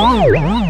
Wow.